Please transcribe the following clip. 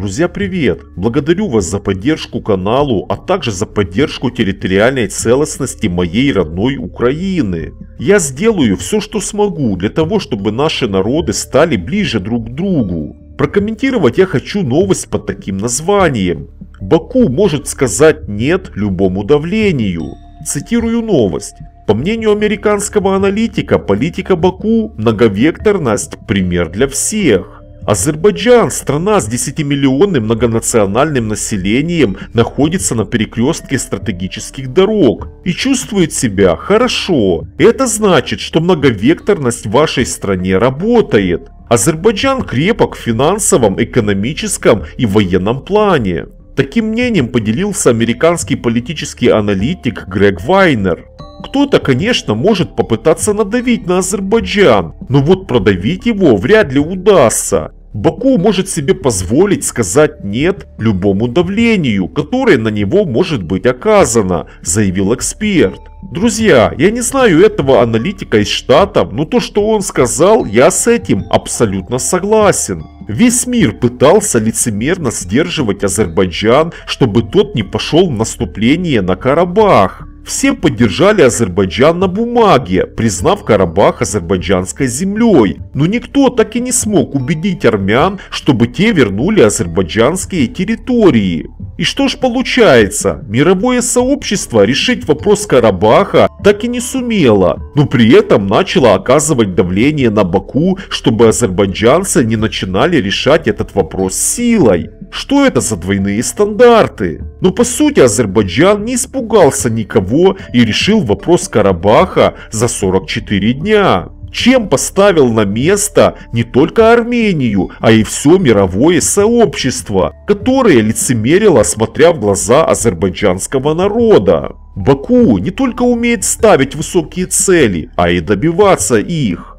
Друзья, привет! Благодарю вас за поддержку каналу, а также за поддержку территориальной целостности моей родной Украины. Я сделаю все, что смогу для того, чтобы наши народы стали ближе друг к другу. Прокомментировать я хочу новость под таким названием. Баку может сказать «нет» любому давлению. Цитирую новость. По мнению американского аналитика, политика Баку – многовекторность – пример для всех. Азербайджан, страна с 10-миллионным многонациональным населением, находится на перекрестке стратегических дорог и чувствует себя хорошо. Это значит, что многовекторность в вашей стране работает. Азербайджан крепок в финансовом, экономическом и военном плане. Таким мнением поделился американский политический аналитик Грег Вайнер. Кто-то, конечно, может попытаться надавить на Азербайджан, но вот продавить его вряд ли удастся. Баку может себе позволить сказать «нет» любому давлению, которое на него может быть оказано, заявил эксперт. Друзья, я не знаю этого аналитика из Штатов, но то, что он сказал, я с этим абсолютно согласен. Весь мир пытался лицемерно сдерживать Азербайджан, чтобы тот не пошел в наступление на Карабах. Все поддержали Азербайджан на бумаге, признав Карабах азербайджанской землей, но никто так и не смог убедить армян, чтобы те вернули азербайджанские территории. И что ж получается, мировое сообщество решить вопрос Карабаха так и не сумело, но при этом начало оказывать давление на Баку, чтобы азербайджанцы не начинали решать этот вопрос силой. Что это за двойные стандарты? Но по сути Азербайджан не испугался никого и решил вопрос Карабаха за 44 дня чем поставил на место не только Армению, а и все мировое сообщество, которое лицемерило, смотря в глаза азербайджанского народа. Баку не только умеет ставить высокие цели, а и добиваться их.